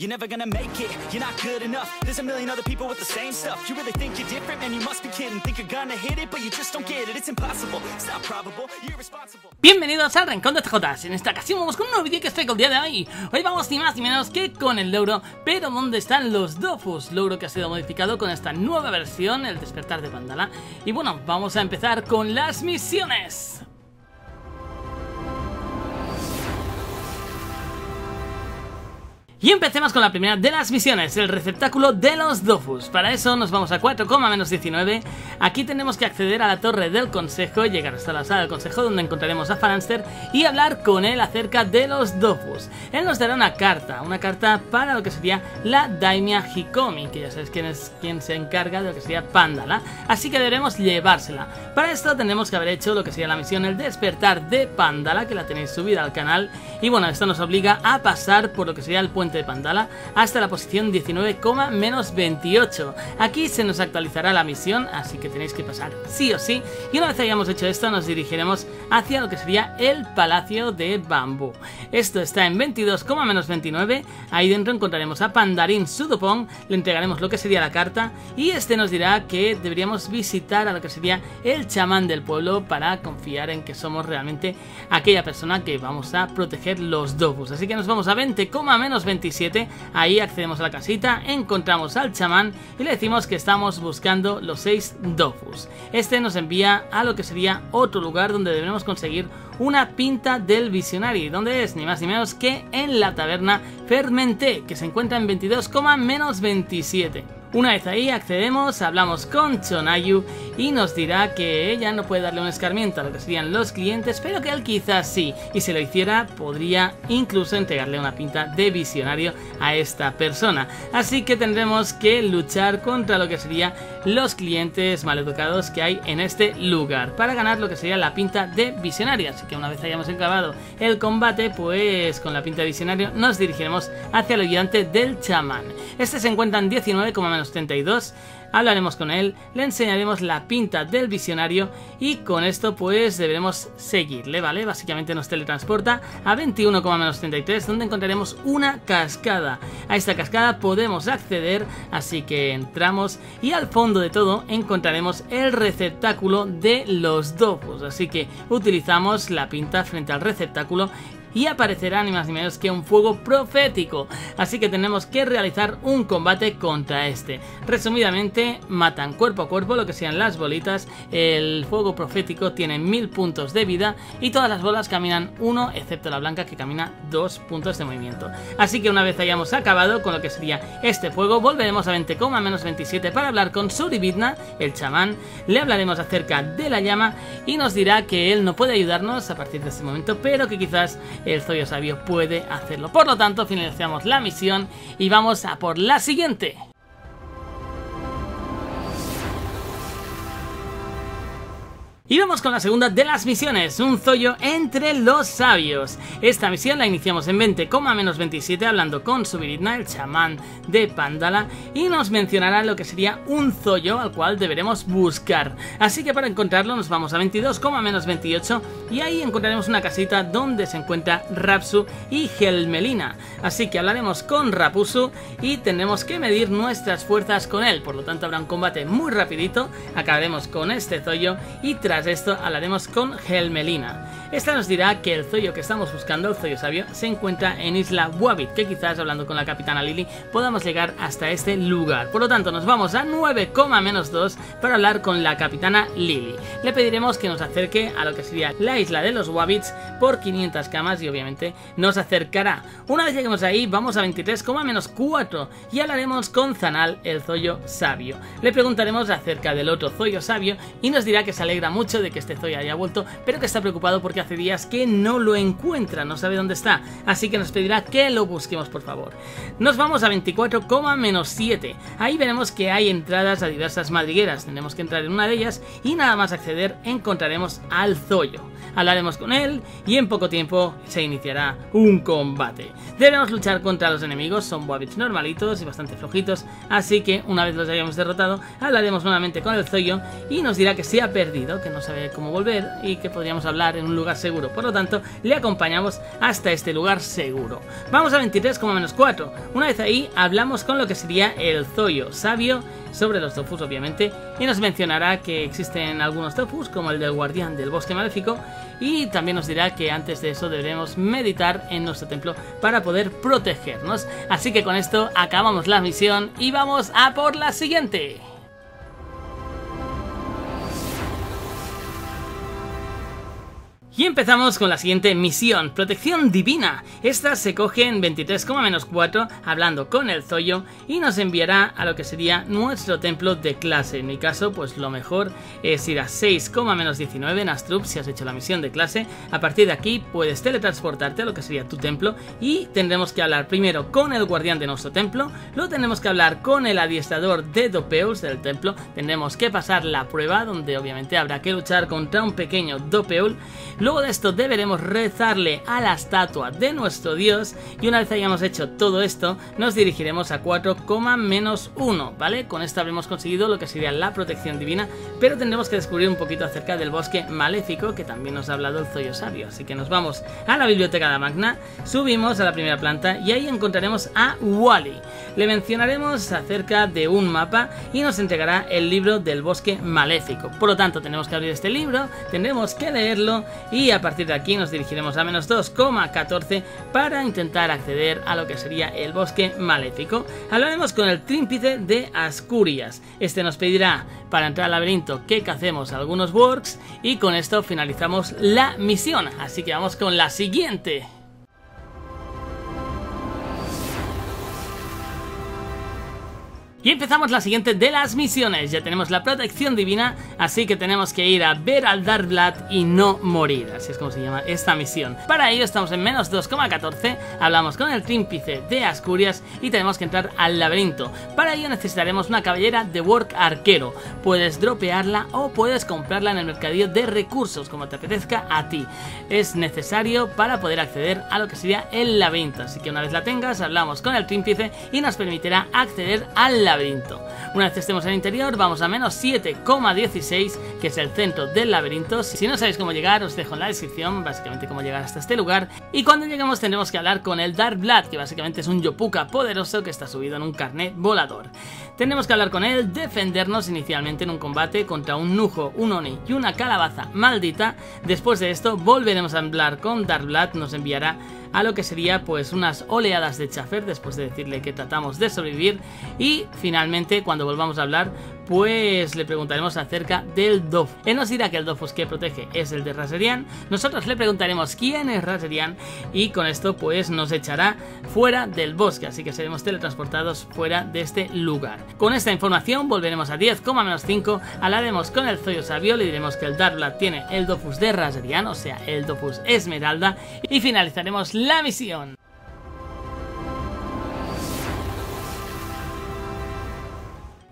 You're never gonna make it, you're not good enough There's a million other people with the same stuff You really think you're different? You must be kidding Think you're gonna hit it, but you just don't get it It's impossible, Bienvenidos al Rincón de TJs. En esta ocasión vamos con un nuevo vídeo que os traigo el día de hoy. Hoy vamos ni más ni menos que con el logro, pero ¿dónde están los Dofus? Logro que ha sido modificado con esta nueva versión, el despertar de Pandala. Y bueno, vamos a empezar con las misiones. Y empecemos con la primera de las misiones, el receptáculo de los Dofus. Para eso nos vamos a 4, menos 19. Aquí tenemos que acceder a la torre del consejo, llegar hasta la sala del consejo donde encontraremos a Faranster y hablar con él acerca de los Dofus. Él nos dará una carta, una carta para lo que sería la Daimia Hikomi, que ya sabes quién es quien se encarga de lo que sería Pandala, así que deberemos llevársela. Para esto tendremos que haber hecho lo que sería la misión el despertar de Pandala, que la tenéis subida al canal, y bueno, esto nos obliga a pasar por lo que sería el puente de Pandala hasta la posición 19,28. Aquí se nos actualizará la misión, así que tenéis que pasar sí o sí. Y una vez hayamos hecho esto, nos dirigiremos hacia lo que sería el Palacio de Bambú. Esto está en 22,29. Ahí dentro encontraremos a Pandarín Sudopong, le entregaremos lo que sería la carta y este nos dirá que deberíamos visitar a lo que sería el chamán del pueblo para confiar en que somos realmente aquella persona que vamos a proteger los dobus. Así que nos vamos a 20,29 Ahí accedemos a la casita, encontramos al chamán y le decimos que estamos buscando los 6 Dofus. Este nos envía a lo que sería otro lugar donde debemos conseguir una pinta del visionario, donde es ni más ni menos que en la taberna Fermenté, que se encuentra en 22,27. Una vez ahí accedemos, hablamos con Chonayu y nos dirá que ella no puede darle un escarmiento a lo que serían los clientes, pero que él quizás sí, y si lo hiciera podría incluso entregarle una pinta de visionario a esta persona. Así que tendremos que luchar contra lo que serían los clientes maleducados que hay en este lugar para ganar lo que sería la pinta de visionario. Así que una vez hayamos acabado el combate, pues con la pinta de visionario nos dirigiremos hacia el ayudante del chamán. Este se encuentra en 19, 32 hablaremos con él, le enseñaremos la pinta del visionario y con esto pues deberemos seguirle, ¿vale? Básicamente nos teletransporta a 21,33 donde encontraremos una cascada. A esta cascada podemos acceder, así que entramos y al fondo de todo encontraremos el receptáculo de los dopos, así que utilizamos la pinta frente al receptáculo y aparecerá ni más ni menos que un fuego profético, así que tenemos que realizar un combate contra este. Resumidamente, matan cuerpo a cuerpo lo que sean las bolitas, el fuego profético tiene mil puntos de vida y todas las bolas caminan uno, excepto la blanca que camina dos puntos de movimiento. Así que una vez hayamos acabado con lo que sería este fuego, volveremos a 20, menos 27 para hablar con Suribitna, el chamán, le hablaremos acerca de la llama y nos dirá que él no puede ayudarnos a partir de este momento, pero que quizás el Zoyo Sabio puede hacerlo. Por lo tanto, finalizamos la misión y vamos a por la siguiente. Y vamos con la segunda de las misiones, un Zoyo entre los sabios. Esta misión la iniciamos en 20, menos 27 hablando con Subiritna, el chamán de Pandala, y nos mencionará lo que sería un Zoyo al cual deberemos buscar. Así que para encontrarlo nos vamos a 22, menos 28 y ahí encontraremos una casita donde se encuentra Rapsu y Helmelina. Así que hablaremos con Rapusu y tendremos que medir nuestras fuerzas con él, por lo tanto habrá un combate muy rapidito, acabaremos con este Zoyo y tras esto hablaremos con Helmelina. Esta nos dirá que el Zoyo que estamos buscando, el Zoyo sabio, se encuentra en Isla Wabit, que quizás hablando con la capitana Lily podamos llegar hasta este lugar. Por lo tanto, nos vamos a 9, menos 2 para hablar con la capitana Lily. Le pediremos que nos acerque a lo que sería la isla de los Wabbits por 500 camas y obviamente nos acercará. Una vez lleguemos ahí, vamos a 23, menos 4 y hablaremos con Zanal, el Zoyo sabio. Le preguntaremos acerca del otro Zoyo sabio y nos dirá que se alegra mucho de que este Zoya haya vuelto, pero que está preocupado porque hace días que no lo encuentra, no sabe dónde está, así que nos pedirá que lo busquemos por favor. Nos vamos a 24, menos 7. Ahí veremos que hay entradas a diversas madrigueras, tendremos que entrar en una de ellas y nada más acceder encontraremos al Zoyo. Hablaremos con él y en poco tiempo se iniciará un combate. Debemos luchar contra los enemigos, son Boabits normalitos y bastante flojitos, así que una vez los hayamos derrotado, hablaremos nuevamente con el Zoyo y nos dirá que se ha perdido, que no sabe cómo volver y que podríamos hablar en un lugar seguro. Por lo tanto, le acompañamos hasta este lugar seguro. Vamos a 23, menos 4. Una vez ahí, hablamos con lo que sería el Zoyo sabio sobre los Dofus, obviamente, y nos mencionará que existen algunos Dofus, como el del guardián del bosque maléfico, y también nos dirá que antes de eso debemos meditar en nuestro templo para poder protegernos. Así que con esto acabamos la misión y vamos a por la siguiente. Y empezamos con la siguiente misión, protección divina. Esta se coge en 23,4 hablando con el Zoyo y nos enviará a lo que sería nuestro templo de clase. En mi caso, pues lo mejor es ir a 6,19 en Astrup si has hecho la misión de clase. A partir de aquí puedes teletransportarte a lo que sería tu templo y tendremos que hablar primero con el guardián de nuestro templo, luego tendremos que hablar con el adiestrador de Dopeus del templo, tendremos que pasar la prueba donde obviamente habrá que luchar contra un pequeño Dopeul, de esto deberemos rezarle a la estatua de nuestro dios y una vez hayamos hecho todo esto nos dirigiremos a 4, menos 1, ¿vale? Con esto habremos conseguido lo que sería la protección divina, pero tendremos que descubrir un poquito acerca del bosque maléfico que también nos ha hablado el Zoyo Sabio. Así que nos vamos a la biblioteca de Magna, subimos a la primera planta y ahí encontraremos a Wally. Le mencionaremos acerca de un mapa y nos entregará el libro del bosque maléfico. Por lo tanto, tenemos que abrir este libro, tendremos que leerlo y a partir de aquí nos dirigiremos a menos 2,14 para intentar acceder a lo que sería el bosque maléfico. Hablaremos con el trímpice de Ascurias. Este nos pedirá para entrar al laberinto que cacemos algunos works y con esto finalizamos la misión. Así que vamos con la siguiente. Y empezamos la siguiente de las misiones. Ya tenemos la protección divina, así que tenemos que ir a ver al Darkblood y no morir. Así es como se llama esta misión. Para ello estamos en menos 2,14. Hablamos con el trímpice de Ascurias y tenemos que entrar al laberinto. Para ello necesitaremos una caballera de Work Arquero. Puedes dropearla o puedes comprarla en el mercadillo de recursos, como te apetezca a ti. Es necesario para poder acceder a lo que sería el laberinto. Así que una vez la tengas, hablamos con el trímpice y nos permitirá acceder al laberinto laberinto. Una vez estemos en el interior, vamos a menos 7,16, que es el centro del laberinto. Si no sabéis cómo llegar, os dejo en la descripción básicamente cómo llegar hasta este lugar. Y cuando lleguemos tendremos que hablar con el Dark Blood, que básicamente es un Yopuka poderoso que está subido en un carnet volador. Tendremos que hablar con él, defendernos inicialmente en un combate contra un Nujo, un Oni y una calabaza maldita. Después de esto volveremos a hablar con Dark Blood, nos enviará a lo que sería pues unas oleadas de Chafer después de decirle que tratamos de sobrevivir y finalmente cuando volvamos a hablar pues le preguntaremos acerca del Dof. Él nos dirá que el Dofus que protege es el de Raserian, nosotros le preguntaremos quién es Raserian y con esto pues nos echará fuera del bosque, así que seremos teletransportados fuera de este lugar. Con esta información volveremos a 10,5, hablaremos con el Zoyo Sabio, le diremos que el Darkblood tiene el Dofus de Raserian, o sea, el Dofus Esmeralda, y finalizaremos la misión.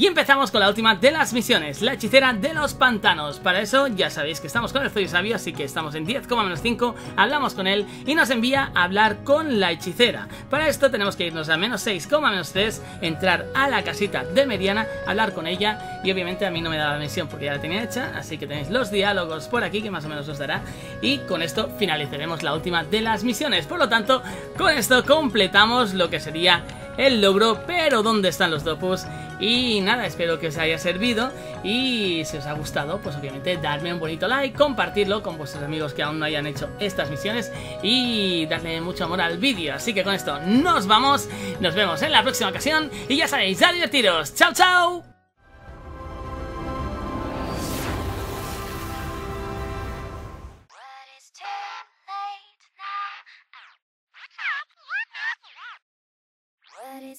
Y empezamos con la última de las misiones, la hechicera de los pantanos. Para eso ya sabéis que estamos con el Zoyo Sabio, así que estamos en 10,5, hablamos con él y nos envía a hablar con la hechicera. Para esto tenemos que irnos a menos 6,3, entrar a la casita de Mediana, hablar con ella y obviamente a mí no me da la misión porque ya la tenía hecha, así que tenéis los diálogos por aquí que más o menos os dará y con esto finalizaremos la última de las misiones. Por lo tanto, con esto completamos lo que sería el logro, pero ¿dónde están los dopos? Y nada, espero que os haya servido y si os ha gustado, pues obviamente darme un bonito like, compartirlo con vuestros amigos que aún no hayan hecho estas misiones y darle mucho amor al vídeo. Así que con esto nos vamos, nos vemos en la próxima ocasión y ya sabéis, a divertiros. ¡Chao, chao!